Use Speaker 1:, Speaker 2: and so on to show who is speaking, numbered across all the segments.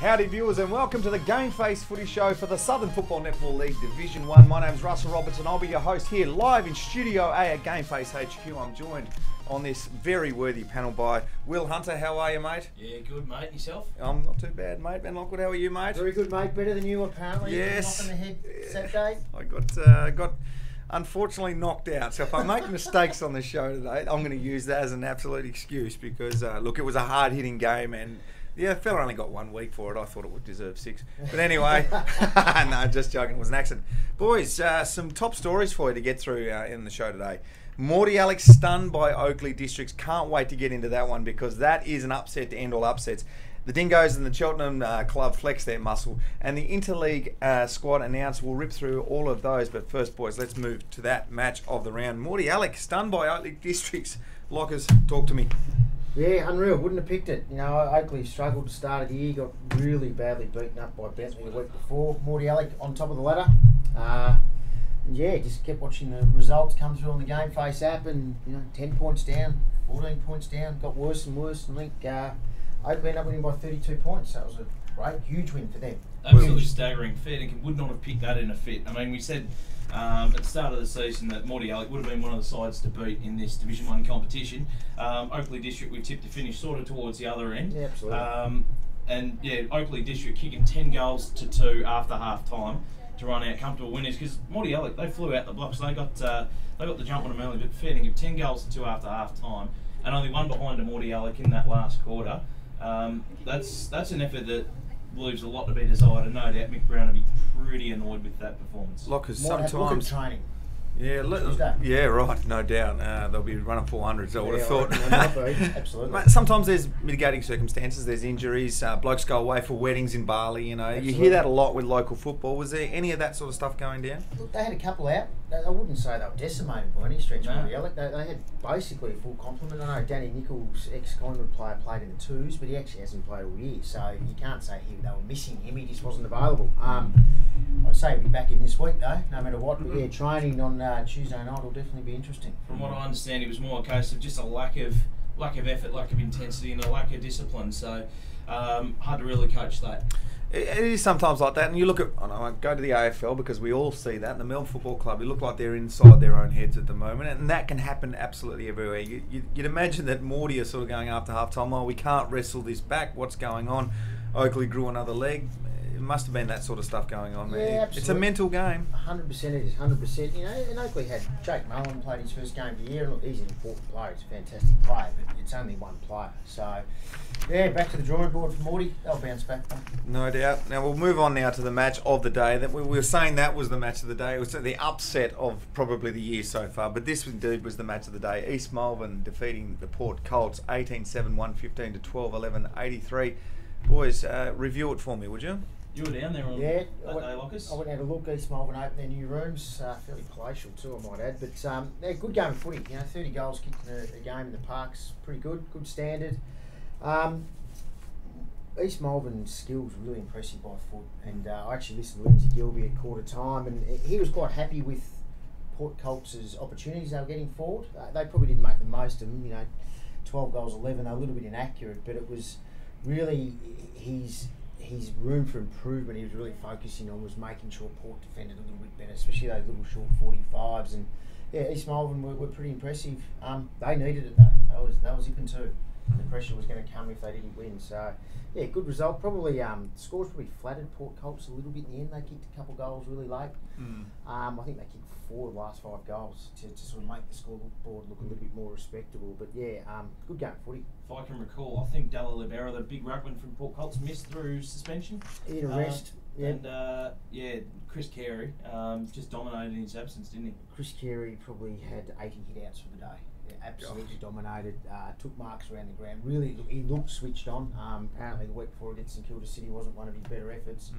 Speaker 1: Howdy viewers and welcome to the Game Face Footy Show for the Southern Football Netball League Division 1. My name's Russell Robertson. I'll be your host here live in Studio A at Game Face HQ. I'm joined on this very worthy panel by Will Hunter. How are you, mate?
Speaker 2: Yeah, good mate. Yourself?
Speaker 1: I'm not too bad, mate. Ben Lockwood, how are you, mate?
Speaker 3: Very good, mate. Better than you, apparently.
Speaker 1: Yes.
Speaker 3: Off in the head Saturday.
Speaker 1: I got uh, got unfortunately knocked out. So if I make mistakes on the show today, I'm going to use that as an absolute excuse because uh, look, it was a hard hitting game and. Yeah, the fella only got one week for it. I thought it would deserve six. But anyway, no, just joking. It was an accident. Boys, uh, some top stories for you to get through uh, in the show today. Mordialloc stunned by Oakleigh Districts. Can't wait to get into that one because that is an upset to end all upsets. The Dingoes and the Cheltenham uh, club flex their muscle, and the interleague uh, squad announced we'll rip through all of those. But first, boys, let's move to that match of the round. Mordialloc stunned by Oakleigh Districts. Lockers, talk to me.
Speaker 3: Yeah, unreal. Wouldn't have picked it. You know, Oakleigh struggled to start of the year, got really badly beaten up by Bentleigh the week before. Mordialloc on top of the ladder. Uh, and yeah, just kept watching the results come through on the Game Face app, and you know, ten points down, fourteen points down, got worse and worse. And I think uh, Oakleigh ended up winning by thirty-two points. That was a great, huge win for them.
Speaker 2: Absolutely staggering. Fair and would not have picked that in a fit. I mean, we said um, at the start of the season that Mordialloc would have been one of the sides to beat in this Division One competition. Um, Oakleigh District we tipped to finish sort of towards the other end.
Speaker 3: Yeah, absolutely.
Speaker 2: Um, and yeah, Oakleigh District kicking ten goals to two after half time to run out comfortable winners because Mordialloc they flew out the blocks. They got uh, they got the jump on them early, but fair dinkum ten goals to two after half time, and only one behind to Mordialloc in that last quarter. Um, that's that's an effort that leaves a lot to be desired, and no doubt Mick Brown would be pretty annoyed with that performance.
Speaker 1: Lockers,
Speaker 3: Might have a look at
Speaker 1: sometimes.
Speaker 3: training.
Speaker 1: Yeah, yeah, right, no doubt. Uh, they'll be running 400s, I would have
Speaker 3: Yeah,
Speaker 1: thought.
Speaker 3: absolutely.
Speaker 1: Mate, Sometimes there's mitigating circumstances, there's injuries, uh, blokes go away for weddings in Bali, you know. You hear that a lot with local football. Was there any of that sort of stuff going down?
Speaker 3: Look, they had a couple out. I wouldn't say they were decimated by any stretch.
Speaker 2: No.
Speaker 3: Alec. They, they had basically a full complement. I know Danny Nichols, ex-Collingwood player, played in the twos, but he actually hasn't played all year. So you can't say he, they were missing him. He just wasn't available. Um, I'd say he'll be back in this week though, no matter what. But yeah, training on uh, Tuesday night will definitely be interesting.
Speaker 2: From what I understand, it was more a case of just a lack of lack of effort, lack of intensity, and a lack of discipline. So um, hard to really coach that.
Speaker 1: It, it is sometimes like that, and you look at. I know, I go to the AFL because we all see that. And the Melbourne Football Club, you look like they're inside their own heads at the moment, and that can happen absolutely everywhere. You, you, you'd imagine that Morty is sort of going after half time. Oh, we can't wrestle this back. What's going on? Oakleigh grew another leg. It must have been that sort of stuff going on.
Speaker 3: Yeah,
Speaker 1: there. It's a mental game.
Speaker 3: hundred percent it is, hundred percent. You know, and Oakleigh had Jake Mullen played his first game of the year, and look, he's an important player. He's a fantastic player, but it's only one player. So, yeah, back to the drawing board for Morty. They'll bounce back.
Speaker 1: No doubt. Now we'll move on now to the match of the day. That we we were saying that was the match of the day. It was the upset of probably the year so far. But this indeed was the match of the day. East Malvern defeating the Port Colts 18-7, 115 to 12, 11, 83. Boys, uh, review it for me, would you?
Speaker 2: You were down there on
Speaker 3: Yeah, I
Speaker 2: that
Speaker 3: went,
Speaker 2: day, Lockers.
Speaker 3: I went and had a look. East Malvern opened their new rooms, uh, fairly palatial too, I might add. But um, yeah, good game of footy. You know, thirty goals kicked in a, a game in the parks, pretty good, good standard. Um, East Malvern's skills were really impressive by foot, and uh, I actually listened to Lindsay Gilbee at quarter time, and he was quite happy with Port Colts' opportunities they were getting forward. Uh, they probably didn't make the most of them. You know, twelve goals, eleven. They were a little bit inaccurate, but it was really his his room for improvement. He was really focusing on was making sure Port defended a little bit better, especially those little short forty fives. And yeah, East Malvern were, were pretty impressive. Um, they needed it though. That was that was zipping too. The pressure was going to come if they didn't win. So yeah, good result. Probably um, scores probably flattered Port Colts a little bit in the end. They kicked a couple goals really late. Um, I think they kicked four of the last five goals to, to sort of make the scoreboard look a little bit more respectable. But yeah, um, good game footy.
Speaker 2: If I can recall, I think Dalla Libera, the big ruckman from Port Colts, missed through suspension.
Speaker 3: He had a
Speaker 2: Uh,
Speaker 3: rest.
Speaker 2: And uh, yeah, Chris Carey um, just dominated in his absence, didn't he?
Speaker 3: Chris Carey probably had 80 hit outs for the day. Absolutely dominated. Uh, took marks around the ground. Really, he looked switched on. Um, apparently, the week before against St Kilda City wasn't one of his better efforts.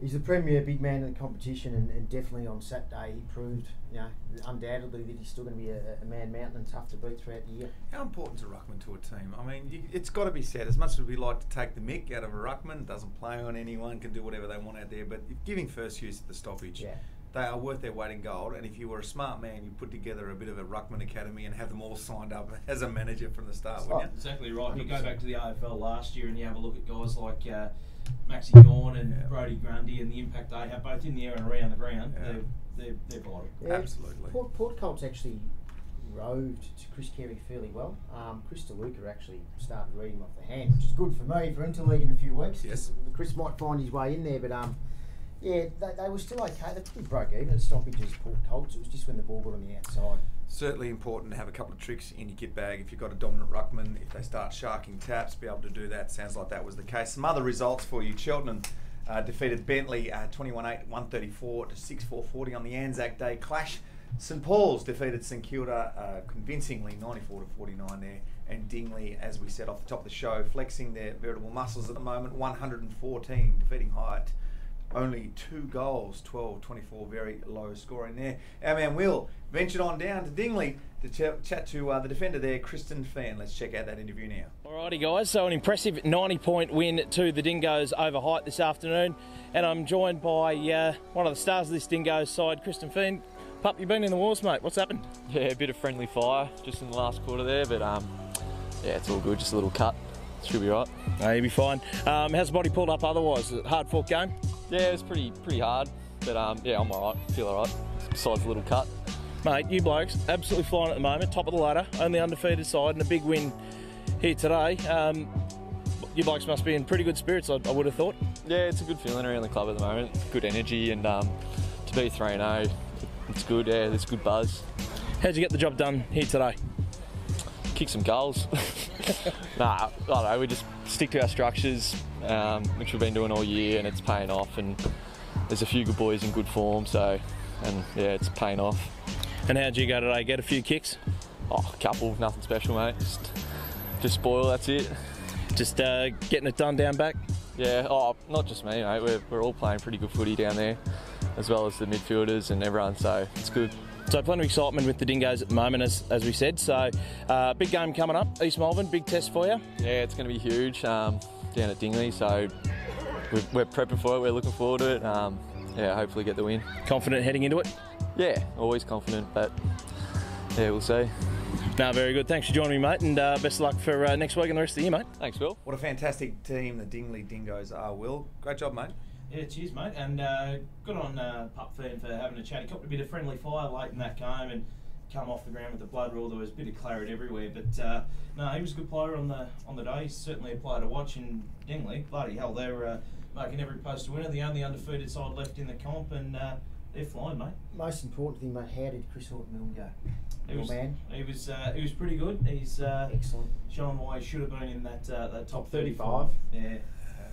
Speaker 3: He's the premier big man in the competition, and, and definitely on Saturday he proved, you know, undoubtedly that he's still going to be a, a man mountain and tough to beat throughout the year.
Speaker 1: How important is a ruckman to a team? I mean, you, it's got to be said. As much as we like to take the mick out of a ruckman, doesn't play on anyone, can do whatever they want out there, but if giving first use at the stoppage,
Speaker 3: Yeah.
Speaker 1: They are worth their weight in gold. And if you were a smart man, you'd put together a bit of a ruckman academy and have them all signed up as a manager from the start, wouldn't you?
Speaker 2: Exactly right. You go back to the AFL last year and you have a look at guys like uh, Maxi Gawn and
Speaker 1: Yeah.
Speaker 2: Brodie Grundy and the impact they have both in the air and around the ground,
Speaker 1: Yeah.
Speaker 2: they're, they're, they're vital.
Speaker 3: Yeah,
Speaker 1: Absolutely.
Speaker 3: Port, Port Colts actually rode to Chris Carey fairly well. Um, Chris DeLuca actually started reading off the hand, which is good for me for Interleague in a few weeks.
Speaker 1: Yes.
Speaker 3: Chris might find his way in there, but um, yeah, they, they were still okay. They pretty broke even at stoppages, Port Colts. It was just when the ball got on the outside.
Speaker 1: Certainly important to have a couple of tricks in your kit bag if you've got a dominant ruckman. If they start sharking taps, be able to do that. Sounds like that was the case. Some other results for you. Cheltenham uh, defeated Bentleigh uh, 21-8, 134 to 6-4-40 on the Anzac Day clash. St Paul's defeated St Kilda uh, convincingly 94 to 49 there. And Dingley, as we said off the top of the show, flexing their veritable muscles at the moment, 114 defeating Highett only two goals, 12 24, very low scoring there. Our man Will ventured on down to Dingley to ch- chat to uh, the defender there, Kristen Fan. Let's check out that interview now.
Speaker 4: Alrighty, guys. So an impressive 90 point win to the Dingoes over Highett this afternoon, and I'm joined by uh, one of the stars of this Dingoes side, Kristen Feen. Pup, you've been in the wars, mate. What's happened?
Speaker 5: Yeah, a bit of friendly fire just in the last quarter there, but um, yeah, it's all good. Just a little cut. Should be right.
Speaker 4: No, you'll be fine. Um, how's the body pulled up otherwise? Hard fought game?
Speaker 5: Yeah, it was pretty pretty hard, but um, yeah, I'm alright. Feel alright. Besides a little cut.
Speaker 4: Mate, you blokes absolutely flying at the moment, top of the ladder, only undefeated side, and a big win here today. Um, you blokes must be in pretty good spirits, I, I would have thought.
Speaker 5: Yeah, it's a good feeling around the club at the moment. Good energy, and um, to be 3 0, it's good. Yeah, there's good buzz.
Speaker 4: How'd you get the job done here today?
Speaker 5: Kick some goals. nah, I don't know. We just stick to our structures, um, which we've been doing all year, and it's paying off. And there's a few good boys in good form, so and yeah, it's paying off.
Speaker 4: And how'd you go today? Get a few kicks?
Speaker 5: Oh, a couple, nothing special, mate. Just, just spoil. That's it.
Speaker 4: Just uh, getting it done down back?
Speaker 5: Yeah. Oh, not just me, mate. We're, we're all playing pretty good footy down there, as well as the midfielders and everyone. So it's good.
Speaker 4: So plenty of excitement with the Dingoes at the moment, as, as we said. So uh, big game coming up, East Malvern, big test for you.
Speaker 5: Yeah, it's going to be huge um, down at Dingley. So we're, we're prepping for it. We're looking forward to it. Um, yeah, hopefully get the win.
Speaker 4: Confident heading into it.
Speaker 5: Yeah, always confident, but yeah, we'll see.
Speaker 4: No, very good. Thanks for joining me, mate, and uh, best of luck for uh, next week and the rest of the year, mate.
Speaker 5: Thanks, Will.
Speaker 1: What a fantastic team the Dingley Dingoes are, Will. Great job, mate.
Speaker 2: Yeah, cheers, mate. And uh, good on uh, Pup Fan for having a chat. He copped a bit of friendly fire late in that game and come off the ground with the blood rule. There was a bit of claret everywhere, but uh, no, he was a good player on the on the day. He's certainly a player to watch in Dingley. Bloody hell, they're uh, making every post a winner. The only undefeated side left in the comp, and uh, they're flying, mate.
Speaker 3: Most important thing, mate, how did Chris Horton Milne go?
Speaker 2: He was,
Speaker 3: man.
Speaker 2: he was uh, he was pretty good. He's uh,
Speaker 3: Excellent.
Speaker 2: showing why he should have been in that uh, that top 35.
Speaker 3: 35.
Speaker 2: Yeah.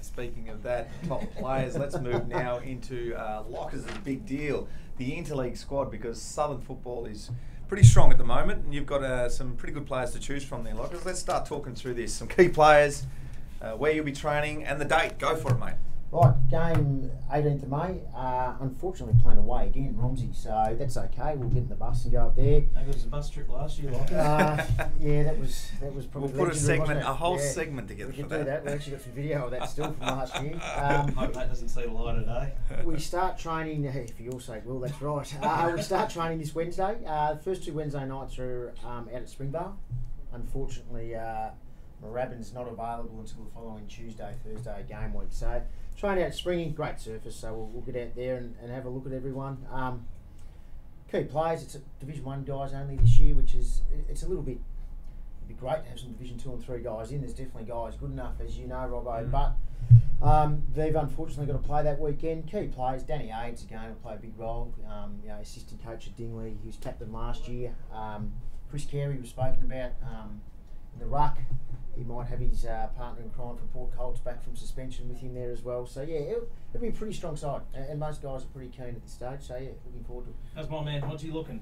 Speaker 1: Speaking of that, top players, let's move now into uh, lockers is a big deal. The interleague squad, because Southern football is pretty strong at the moment, and you've got uh, some pretty good players to choose from there, lockers. Let's start talking through this. Some key players, uh, where you'll be training, and the date. Go for it, mate.
Speaker 3: Right, game 18th of May. Uh, unfortunately, playing away again, Romsey. So that's okay. We'll get in the bus and go up there.
Speaker 2: I got a bus trip last year, like
Speaker 3: Uh, yeah, that was that was probably.
Speaker 1: We'll put a segment, a whole
Speaker 3: Yeah.
Speaker 1: segment together
Speaker 3: We
Speaker 1: for
Speaker 3: could do
Speaker 1: that.
Speaker 3: that. We actually got some video of that still from last year.
Speaker 2: Hope
Speaker 3: Um,
Speaker 2: that doesn't see the light of day.
Speaker 3: we start training, uh, for your sake, Will, that's right. Uh, we start training this Wednesday. Uh, the first two Wednesday nights are um, out at Springvale. Unfortunately, uh, Moorabbin's not available until the following Tuesday, Thursday game week. So, train out Springy, great surface, so we'll, we'll get out there and, and have a look at everyone. Um, key players, it's a Division 1 guys only this year, which is, it's a little bit, it'd be great to have some Division 2 and 3 guys in. There's definitely guys good enough, as you know, Robbo,
Speaker 1: Mm.
Speaker 3: but um, they've unfortunately got to play that weekend. Key players, Danny Aids again will play a big role. Um, you know, assistant coach at Dingley, he was captain last year. Um, Chris Carey was spoken about um, the ruck. He might have his uh, partner in crime from Port Colts back from suspension with him there as well. So yeah, it'll, it'll be a pretty strong side, and, and most guys are pretty keen at this stage. So yeah, looking forward to it.
Speaker 2: How's my man Hodgie looking?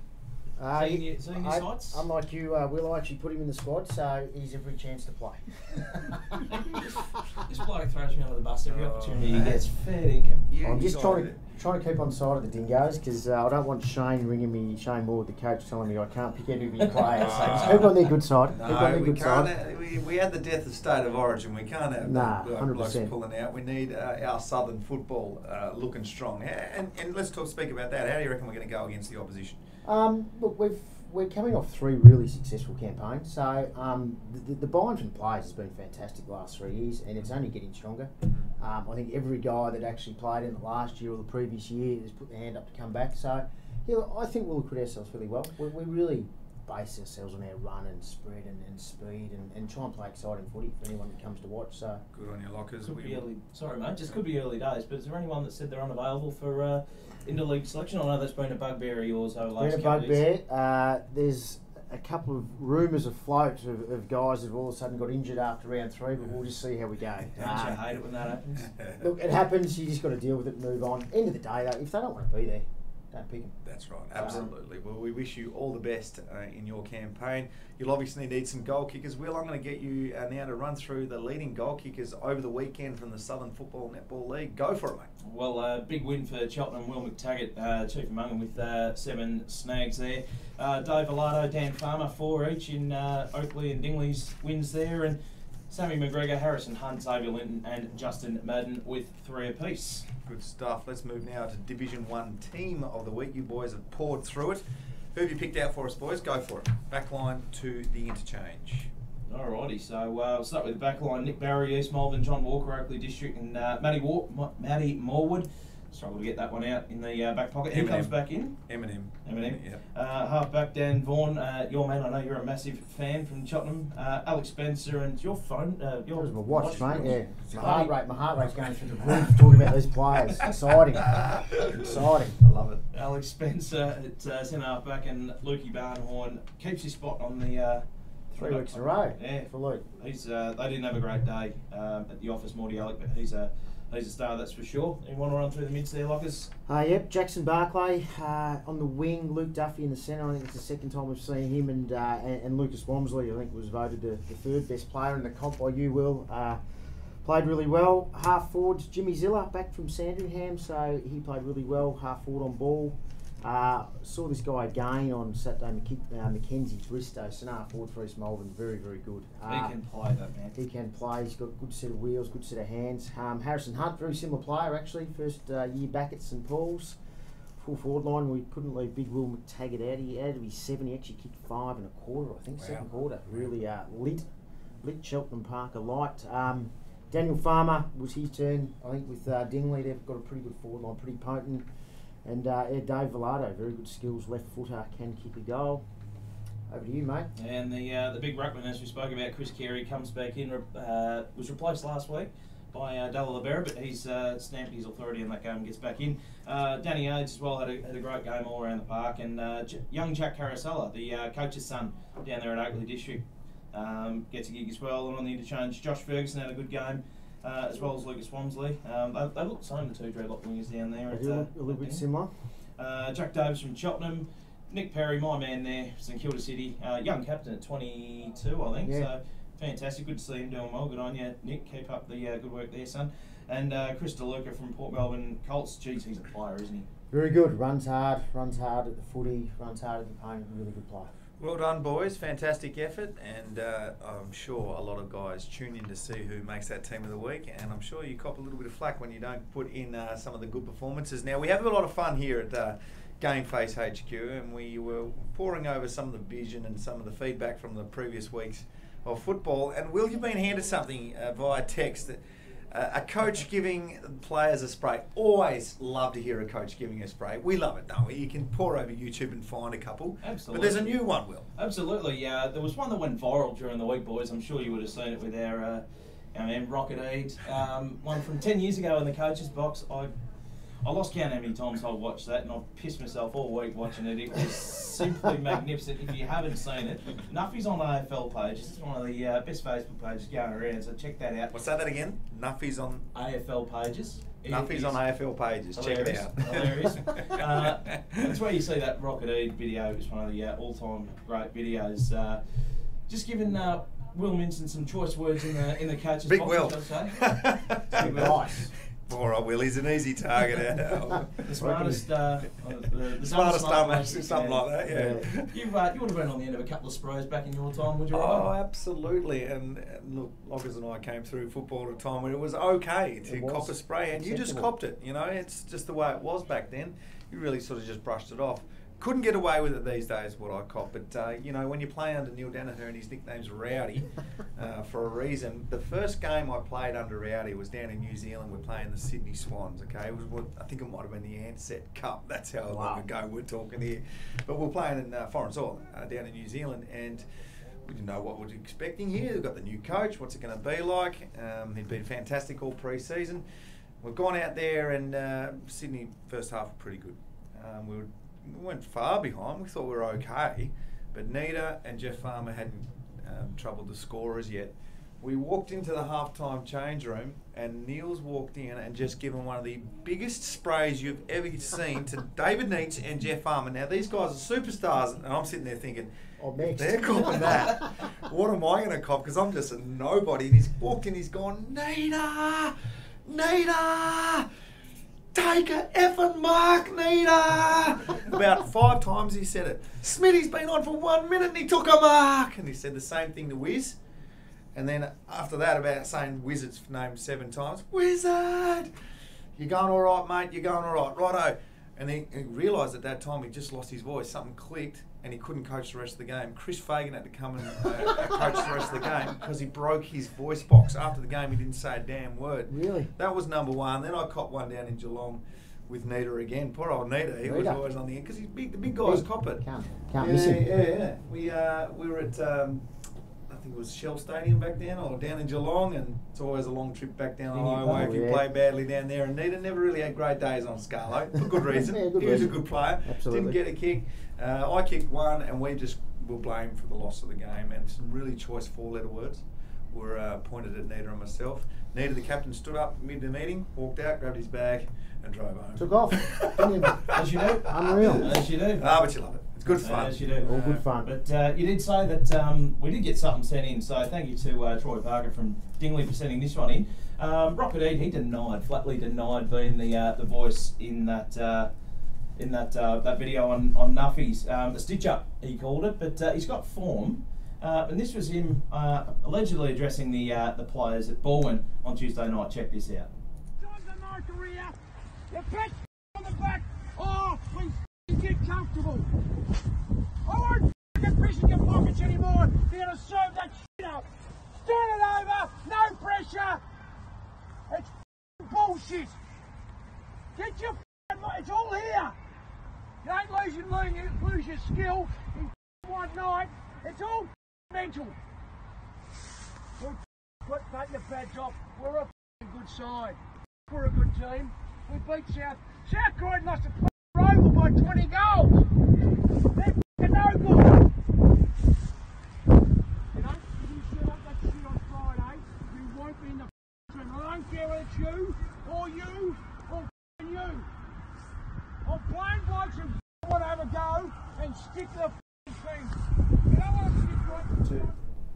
Speaker 3: Uh,
Speaker 2: Seeing
Speaker 3: he-
Speaker 2: your- seeing your
Speaker 3: I-
Speaker 2: sights?
Speaker 3: Unlike you, uh, Will, I actually put him in the squad, so he's every chance to play.
Speaker 2: This bloke throws me under the bus every
Speaker 1: Oh,
Speaker 2: opportunity he gets. Fair income.
Speaker 1: You-
Speaker 3: I'm just trying to trying to keep on side of the dingoes because uh, I don't want Shane ringing me, Shane Moore, with the coach, telling me I can't pick any of your players. So just keep on their good side.
Speaker 1: No,
Speaker 3: their
Speaker 1: we,
Speaker 3: good
Speaker 1: can't
Speaker 3: side.
Speaker 1: Have, we, we had the death of State of Origin. We can't have
Speaker 3: nah,
Speaker 1: the blokes pulling out. We need uh, our southern football uh, looking strong. And, and let's talk, speak about that. How do you reckon we're going to go against the opposition?
Speaker 3: Um, look, we've we're coming off three really successful campaigns. So um, the, the, the buy-in from players has been fantastic the last three years, and it's only getting stronger. Um, I think every guy that actually played in it last year or the previous year has put their hand up to come back. So, yeah, I think we'll acquit ourselves really well. We, we really base ourselves on our run and spread and, and speed and, and try and play exciting footy for anyone that comes to watch. So,
Speaker 1: Good on your lockers.
Speaker 2: Could
Speaker 1: We-
Speaker 2: be early. Sorry, mate. Just could be early days. But is there anyone that said they're unavailable for uh, interleague selection? I know that's been a bugbear of yours over the last
Speaker 3: Been a
Speaker 2: couple of years.
Speaker 3: bugbear. Uh, there's a couple of rumours afloat of, of guys that have all of a sudden got injured after round three, but we'll just see how we go.
Speaker 2: Don't you
Speaker 3: Uh,
Speaker 2: hate it when that happens?
Speaker 3: look, it happens. You just got to deal with it and move on. End of the day, though, if they don't want to be there, don't pick them.
Speaker 1: That's right, absolutely. Well, we wish you all the best uh, in your campaign. You'll obviously need some goal kickers. Will, I'm going to get you uh, now to run through the leading goal kickers over the weekend from the Southern Football Netball League. Go for it, mate.
Speaker 2: Well, uh, big win for Cheltenham. Will McTaggart, uh, chief among them, with uh, seven snags there. Uh, Dave Velado, Dan Farmer, four each in uh, Oakleigh and Dingley's wins there, and Sammy McGregor, Harrison Hunt, Xavier Linton, and Justin Madden with three apiece.
Speaker 1: Good stuff. Let's move now to Division One Team of the Week. You boys have poured through it. Who have you picked out for us, boys? Go for it. Backline to the interchange.
Speaker 2: Alrighty, so uh, we'll start with the back line. Nick Barry, East Malvern, John Walker, Oakleigh District, and uh, Matty, War- Ma- Matty Morwood. Struggle to get that one out in the uh, back pocket. Who
Speaker 1: Eminem.
Speaker 2: comes back in?
Speaker 1: Eminem.
Speaker 2: Eminem.
Speaker 1: Yep.
Speaker 2: Uh, half back Dan Vaughan, uh, your man. I know you're a massive fan from Cheltenham. Uh, Alex Spencer and your phone. Uh, your
Speaker 3: was my watch, mate. Yeah, my heart rate, my heart rate's going through the roof talking about these players. Exciting, exciting.
Speaker 1: I love it.
Speaker 2: Alex Spencer at uh, centre half back and Lukey Barnhorn keeps his spot on the uh,
Speaker 3: Three weeks in a row.
Speaker 2: Yeah,
Speaker 3: for Luke.
Speaker 2: He's uh, they didn't have a great day um, at the office, Mordialloc, but he's a he's a star, that's for sure. To run through the mids there, Lockers?
Speaker 3: Uh, yep, Jackson Barclay uh, on the wing, Luke Duffy in the centre. I think it's the second time we've seen him, and uh, and, Lucas Wamsley, I think, was voted the, the third best player in the comp by you, Will. Uh, played really well. Half forwards, Jimmy Zilla back from Sandringham, so he played really well. Half forward on ball. Uh, saw this guy again on Saturday, McK- uh, Mackenzie centre half forward for East Malvern, very very good.
Speaker 2: he
Speaker 3: Uh,
Speaker 2: can play that man.
Speaker 3: he can play. He's got a good set of wheels, good set of hands. Um, Harrison Hunt, very similar player actually. First uh, year back at St Paul's. Full forward line, we couldn't leave Big Will McTaggart out. He out of his seven, he actually kicked five and a quarter, I think,
Speaker 1: Wow.
Speaker 3: second quarter. Really uh, lit, lit Cheltenham Park alight. Um, Daniel Farmer was his turn, I think, with uh, Dingley. They've got a pretty good forward line, pretty potent. And uh, yeah, Dave Velado, very good skills, left footer, can kick a goal. Over to you, mate.
Speaker 2: And the uh, the big ruckman, as we spoke about, Chris Carey comes back in. Uh, was replaced last week by uh, Dalla Libera, but he's uh, stamped his authority in that game and gets back in. Uh, Danny Ades as well had a, had a great game all around the park, and uh, young Jack Carosella, the uh, coach's son down there at Oakleigh District, um, gets a gig as well. And on the interchange, Josh Ferguson had a good game. Uh, as well as Lucas Wamsley. Um, they, they look the same, the two dreadlock wingers down there. At, uh,
Speaker 3: look a little bit similar.
Speaker 2: uh, Jack Davis from Cheltenham, Nick Perry, my man there, St Kilda City, uh, young captain at 22, I think.
Speaker 3: Yeah.
Speaker 2: So fantastic, good to see him doing well. Good on you, Nick. Keep up the uh, good work there, son. And uh, Chris DeLuca from Port Melbourne Colts. Geez, he's a player, isn't he?
Speaker 3: Very good. Runs hard. Runs hard at the footy. Runs hard at the opponent. Really good player.
Speaker 1: Well done, boys. Fantastic effort, and uh, I'm sure a lot of guys tune in to see who makes that team of the week. And I'm sure you cop a little bit of flack when you don't put in uh, some of the good performances. Now we have a lot of fun here at uh, Game Face HQ, and we were poring over some of the vision and some of the feedback from the previous weeks of football. And Will, you've been handed something uh, via text that. A coach giving players a spray. Always love to hear a coach giving a spray. We love it, don't we? You can pour over YouTube and find a couple.
Speaker 2: Absolutely.
Speaker 1: But there's a new one, Will.
Speaker 2: Absolutely. Yeah, there was one that went viral during the week, boys. I'm sure you would have seen it with our, uh, our man Rocket Eade. Um, one from 10 years ago in the coach's box. I I lost count how many times I watched that, and I've pissed myself all week watching it. It was simply magnificent. If you haven't seen it, Nuffy's on AFL pages. It's one of the uh, best Facebook pages going around, so check that out.
Speaker 1: What's that that again? Nuffy's on
Speaker 2: AFL pages. It
Speaker 1: Nuffy's on AFL pages. Check it out.
Speaker 2: Hilarious. uh, that's where you see that Rocket Eade video. It's one of the uh, all-time great videos. Uh, just giving uh, Will Minson some choice words in the in the coach's
Speaker 1: Big
Speaker 2: box,
Speaker 1: Will.
Speaker 2: I'd say.
Speaker 3: Big nice.
Speaker 1: Poor old Will. He's an easy target.
Speaker 2: The smartest, uh, uh, the, the
Speaker 1: Smartest something
Speaker 2: yeah.
Speaker 1: like that. Yeah.
Speaker 2: You've, uh, you would have been on the end of a couple of sprays back in your time, would you?
Speaker 1: Oh, absolutely. And, and look, Lockers and I came through football at a time when it was okay to
Speaker 3: was
Speaker 1: cop a spray, and you just
Speaker 3: acceptable.
Speaker 1: copped it. You know, it's just the way it was back then. You really sort of just brushed it off. Couldn't get away with it these days, what I cop. But uh, you know, when you play under Neale Daniher and his nickname's Rowdy uh, for a reason. The first game I played under Rowdy was down in New Zealand. We're playing the Sydney Swans. Okay, it was what I think it might have been the Ansett Cup. That's how
Speaker 3: Wow.
Speaker 1: long ago we're talking here. But we're playing in uh, foreign soil uh, down in New Zealand and. We didn't know what we were expecting here. We've got the new coach. What's it going to be like? Um, he'd been fantastic all pre-season. We've gone out there and uh, Sydney first half were pretty good. Um, we, were, we weren't far behind. We thought we were okay, but Nita and Jeff Farmer hadn't um, troubled the scorers yet. We walked into the halftime change room, and Niels walked in and just given one of the biggest sprays you've ever seen to David Neitz and Jeff Farmer. Now these guys are superstars, and I'm sitting there thinking,
Speaker 3: Oh,
Speaker 1: they're copping that. what am I going to cop? Because I'm just a nobody. And he's walked in, he's gone, Nita, Nita, take a effing mark, Nita. About five times he said it. Smitty's been on for one minute and he took a mark. And he said the same thing to Wiz. And then after that, about saying Wizard's name seven times, Wizard, you're going all right, mate. You're going all right, righto. And then he realised at that time he just lost his voice. Something clicked, and he couldn't coach the rest of the game. Chris Fagan had to come and uh, coach the rest of the game because he broke his voice box after the game. He didn't say a damn word.
Speaker 3: Really?
Speaker 1: That was number one. Then I copped one down in Geelong with Nita again. Poor old Nita. He was
Speaker 3: Nita.
Speaker 1: always on the end because he's big. The big guys
Speaker 3: Big.
Speaker 1: cop it.
Speaker 3: Can't- can't
Speaker 1: yeah,
Speaker 3: miss him.
Speaker 1: Yeah, yeah. We uh, we were at. Um, I think it was Shell Stadium back then, or down in Geelong, and it's always a long trip back down the highway if you
Speaker 3: yeah.
Speaker 1: play badly down there. And Nita never really had great days on Scarlo for good reason.
Speaker 3: Yeah, good
Speaker 1: he was a good player.
Speaker 3: Absolutely.
Speaker 1: Didn't get a kick. Uh, I kicked one, and we just were blamed for the loss of the game. And some really choice four-letter words were uh, pointed at Nita and myself. Nita, the captain, stood up mid the meeting, walked out, grabbed his bag, and drove home.
Speaker 3: Took off. Didn't he?
Speaker 2: As you do.
Speaker 3: Unreal.
Speaker 2: As you do.
Speaker 1: Ah, but you love it. It's good fun.
Speaker 2: As you do.
Speaker 3: All good fun.
Speaker 2: But uh, you did say that um, we did get something sent in, so thank you to uh, Troy Parker from Dingley for sending this one in. Um, Rocket Eade, he denied, flatly denied being the uh, the voice in that uh, in that uh, that video on on Nuffy's um, the stitch up he called it, but uh, he's got form. Uh, and this was him uh, allegedly addressing the uh, the players at Baldwin on Tuesday night. Check this out.
Speaker 6: Oh, get comfortable. I won't your pockets anymore. You're gonna serve that shit up. It over, no pressure. It's bullshit. Get your it's all here. You ain't losing, losing, lose your skill in one night. It's all mental. F***ing put take the pads off. We're a good side. We're a good team. We beat South. South Croydon lost f***ing Roval by 20 goals. They're no good. You know, if you set up that shit on Friday, you won't be in the. I don't care whether it's you or you or f***ing you. I'll blame blokes and f***ing want to have a go and stick to the f***ing team. Want to stick right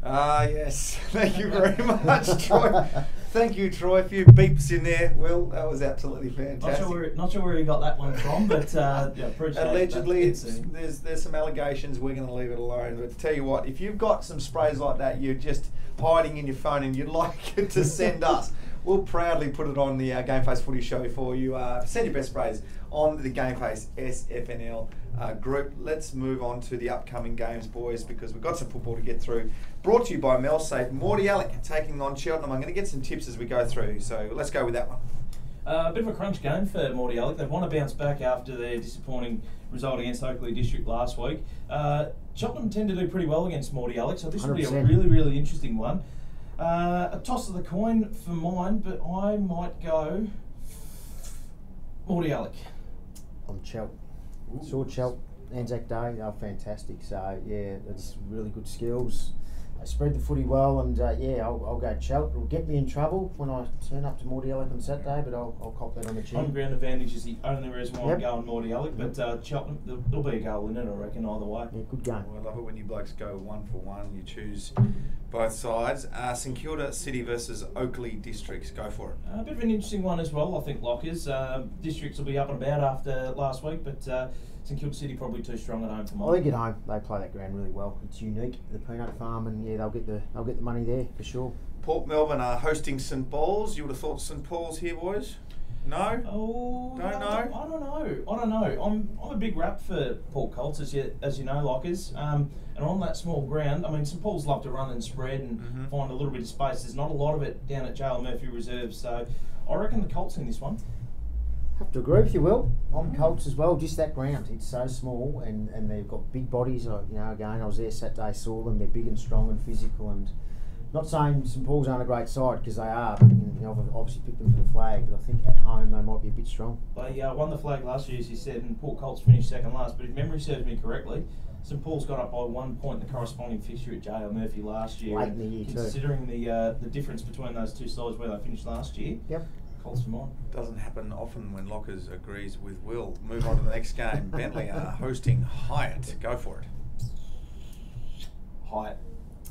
Speaker 1: Ah, yes. Thank you very much, Troy. Thank you, Troy. A few beeps in there. Will, that was absolutely
Speaker 2: Not
Speaker 1: fantastic.
Speaker 2: sure where not sure where he got that one from, but uh, yeah, appreciate.
Speaker 1: Allegedly,
Speaker 2: It's,
Speaker 1: it's, there's there's some allegations. We're going to leave it alone. But tell you what, if you've got some sprays like that, you're just hiding in your phone, and you'd like it to send us, we'll proudly put it on the uh, Game Face Footy Show for you. Uh, send your best sprays on the Game Face SFNL uh, group. Let's move on to the upcoming games, boys, because we've got some football to get through. Brought to you by Melsafe. Mordialloc taking on Cheltenham. I'm going to get some tips as we go through. So let's go with that one.
Speaker 2: Uh, a bit of a crunch game for Mordialloc. They want to bounce back after their disappointing result against Oakleigh District last week. Uh, Cheltenham tend to do pretty well against Mordialloc, so this will be a really, really interesting one. Uh, a toss of the coin for mine, but I might go Mordialloc.
Speaker 3: I'm Chelt. Saw Chelt Anzac Day. They were fantastic. So yeah, it's really good skills. They spread the footy well, and uh, yeah, I'll, I'll go Chelt. It'll get me in trouble when I turn up to Mordialloc on Saturday, but I'll, I'll cop that on the chin.
Speaker 2: Home ground advantage is the only reason why I'm
Speaker 3: Yep.
Speaker 2: going Mordialloc, but uh, Cheltenham, there'll, there'll be a goal in it, I reckon, either way.
Speaker 3: Yeah, good game.
Speaker 1: Oh, I love it when you blokes go one for one. You choose both sides. Uh, St Kilda City versus Oakleigh Districts. Go for it.
Speaker 2: A bit of an interesting one as well, I think, Lockers. Uh, districts will be up and about after last week, but uh, St Kilda City probably too strong at home for mine.
Speaker 3: I think at home they play that ground really well. It's unique, the peanut farm, and yeah, they'll get the they'll get the money there for sure.
Speaker 1: Port Melbourne are hosting St Paul's. You would have thought St Paul's here, boys. No.
Speaker 2: Oh,
Speaker 1: Don't
Speaker 2: I
Speaker 1: know?
Speaker 2: I don't know. I don't know. I'm, I'm a big rap for Port Colts, as you, as you know, Lockers. Um, and on that small ground, I mean, St Paul's love to run and spread and
Speaker 1: Mhm.
Speaker 2: find a little bit of space. There's not a lot of it down at JL Murphy Reserve, so I reckon the Colts in this one.
Speaker 3: Have to agree with you, Will. On Colts as well, just that ground. It's so small and, and they've got big bodies. You know, again, I was there Saturday, saw them. They're big and strong and physical. And not saying St Paul's aren't a great side because they are. But, you know, obviously picked them for the flag, but I think at home they might be a bit strong.
Speaker 2: They uh, won the flag last year, as you said, and Port Colts finished second last. But if memory serves me correctly, St Paul's got up by one point in the corresponding fixture at JL Murphy last year.
Speaker 3: Late in the year too.
Speaker 2: Considering the uh, the difference between those two sides where they finished last year,
Speaker 3: Yep.
Speaker 2: Colts for mine.
Speaker 1: Doesn't happen often when Lockers agrees with Will. Move on to the next game. Bentleigh are hosting Highett. Go for it.
Speaker 2: Highett,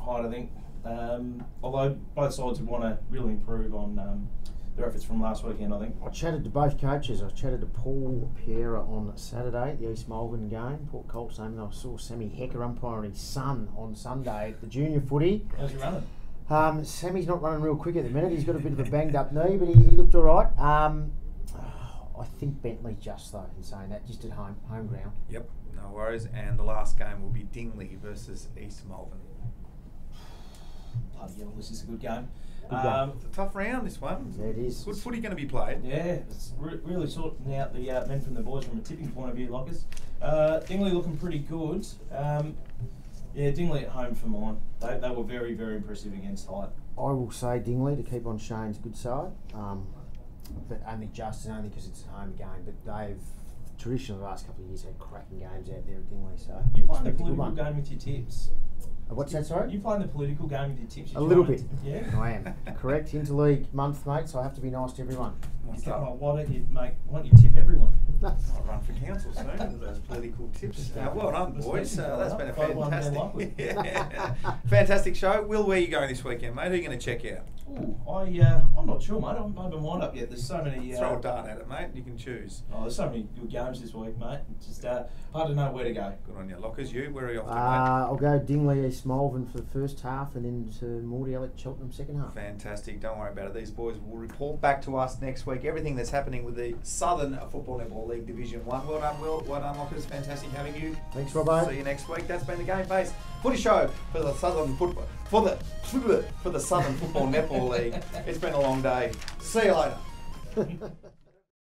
Speaker 2: Highett. I think. Um, although both sides would want to really improve on um, their efforts from last weekend. I think.
Speaker 3: I chatted to both coaches. I chatted to Paul Piera on Saturday at the East Malvern game, Port Colts game, and I saw Sammy Hecker umpiring his son on Sunday at the junior footy.
Speaker 2: How's he running?
Speaker 3: Um, Sammy's not running real quick at the minute. He's got a bit of a banged up knee, but he, he looked all right. Um, I think Bentleigh just though in saying that, just at home home ground.
Speaker 1: Yep, no worries. And the last game will be Dingley versus East Malvern.
Speaker 2: Bloody hell, this is a good game. Um,
Speaker 1: It's a tough round, this one.
Speaker 3: Yeah, it is.
Speaker 1: Good footy going to be played.
Speaker 2: Yeah, it's re- really sorting out the uh, men from the boys from a tipping point of view, Lockers. Uh, Dingley looking pretty good. Um, yeah, Dingley at home for mine. They, they were very, very impressive against Highett.
Speaker 3: I will say Dingley to keep on Shane's good side, um, but only just and only because it's a home game. But they've traditionally the last couple of years had cracking games out there at Dingley. So
Speaker 2: you're playing the
Speaker 3: expect a good
Speaker 2: political game with your tips?
Speaker 3: What's that? Sorry.
Speaker 2: You playing the political game with your tips? You
Speaker 3: A little bit.
Speaker 2: to- Yeah.
Speaker 3: I am correct. Interleague month, mate. So I have to be nice to everyone.
Speaker 1: What's
Speaker 2: You
Speaker 1: up?
Speaker 2: can't- why don't you make? Why don't you tip everyone?
Speaker 1: I'll run for council soon with those political tips. Uh, well done,
Speaker 2: That's
Speaker 1: boys.
Speaker 2: decent,
Speaker 1: Uh, that's
Speaker 2: fella.
Speaker 1: been a
Speaker 2: Quite one man
Speaker 1: fantastic,
Speaker 2: likely.
Speaker 1: yeah. fantastic show. Will, where are you going this weekend, mate? Who are you going to check out?
Speaker 2: Ooh, I uh, I'm not sure, mate. I haven't made my mind up yet. There's so many. Uh,
Speaker 1: Throw a dart at it, mate. You can choose.
Speaker 2: Oh, there's so many good games this week, mate. It's just uh, hard to know where to go.
Speaker 1: Good on you, Lockers. You, where are you off to, mate?
Speaker 3: Uh, I'll go Dingley East Malvern for the first half, and then to Mordialloc Cheltenham second half.
Speaker 1: Fantastic. Don't worry about it. These boys will report back to us next week. Everything that's happening with the Southern Football Netball League Division 1. Well done, Will. Well done, Lockers. Fantastic having you.
Speaker 3: Thanks, Robbo.
Speaker 1: See you next week. That's been the Game Face Footy Show for the Southern Football for the for the Southern Football Netball League. It's been a long day. See you later.